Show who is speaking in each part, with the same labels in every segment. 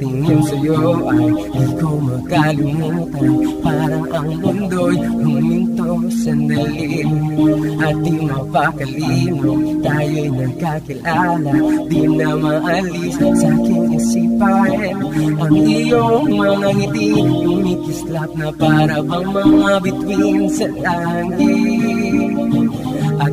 Speaker 1: tingin sa'yo ay di ko makalimutan Parang ang mundo'y huminto sandali. At di mapakalino Tayo'y nagkakilala. Di na maalis sa aking isipan. Ang iyong mga ngiti Umikislap na para bang mga bituin sa langit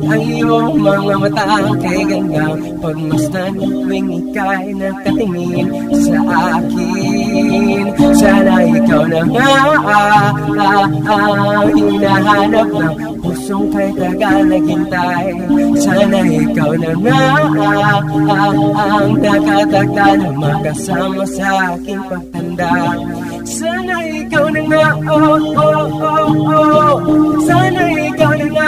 Speaker 1: ang iyong mga mata kay ganda Pagmasdan tuwing ika'y nakatingin sa akin. Sana ikaw na nga ah, ah, ah, Hinahanap ng pusong kay tagal naghintay Sana ikaw na nga ah, ah, Ang nakatagda na makasama sa aking pagtanda Sana ikaw na nga oh, oh, oh, oh. Sana ikaw na nga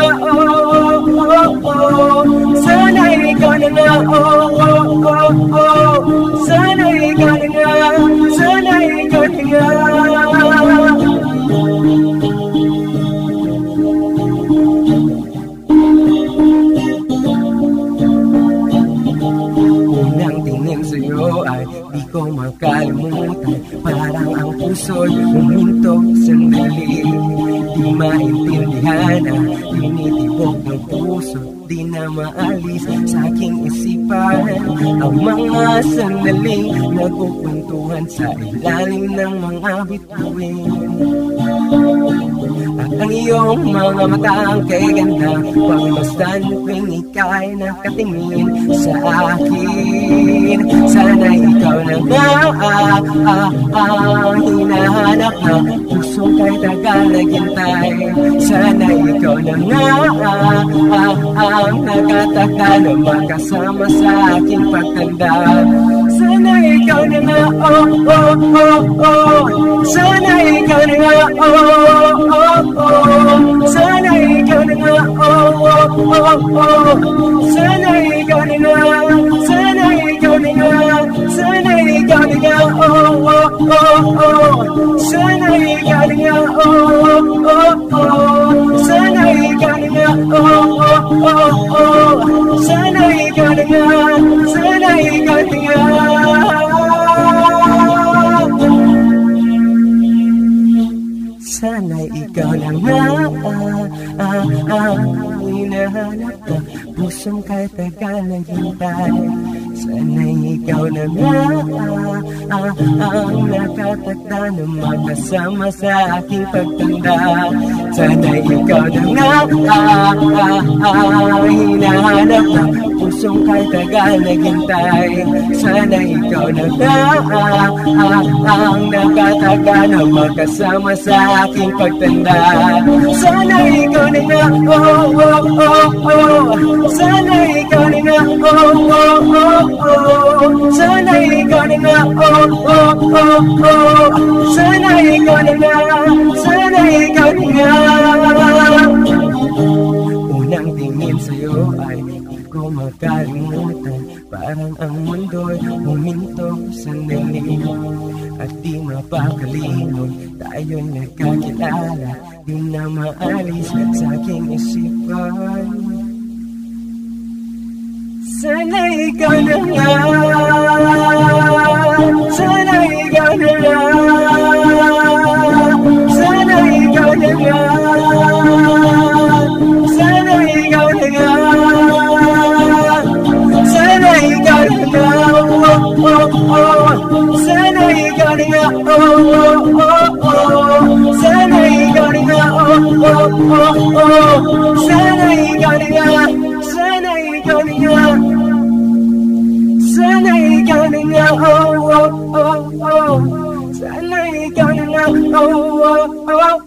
Speaker 1: ko makalimutan Parang ang puso'y huminto sandali Di maintindihan ang tinitibok ng puso. Di na maalis sa aking isipan. Ang mga sandaling nagkukwentuhan Sa ilalim ng mga bituin At ang iyong mga matang kay ganda Pagmasdan tuwing ika'y nakatingin sa akin. Sana ikaw na nga ah, ah, ah, Hinahanap na pusong kay tagal naghintay Sana ikaw na nga ah, ah, ah, Ang nakatakda na makasama sa aking pagtanda. Sana ikaw na nga oh, oh, oh, oh. Sana ikaw na nga oh, na nga Sana ikaw na nga oh, oh, oh, oh Sana ikaw na nga oh, oh, oh Sana ikaw na nga oh, oh, oh, oh Sana ikaw na nga Sana ikaw na nga Sana ikaw na nga ah, ah, ah, Hinahanap ka Pusong kahit tagal naghintay Sana ikaw na nga ah, ah, Ang nakatakda na makasama sa aking pagtanda Sana ikaw na nga ah, ah, ah, Hinahanap ka Pusong kahit tagal naghintay. Sana ikaw na ah, ah, Ang nakatakda na makasama sa aking pagtanda. Sana ikaw na nga oh, oh, oh, oh. Sana ikaw na nga oh, oh, oh, oh. Sana ikaw na nga oh, oh, oh, oh. Sana ikaw na nga Sana ikaw na nga. Unang tingin sa'yo ay ko makalimutan Parang ang mundo'y huminto sandali At di mapakalingon tayo'y nagkakilala Di na maalis sa aking isipan. Sana ikaw na nga. Sana ikaw na nga oh, oh. Sana ikanınla, sana ikanınla Sana ikanınla, oh, oh, oh, oh Sana ikanınla, oh, oh, oh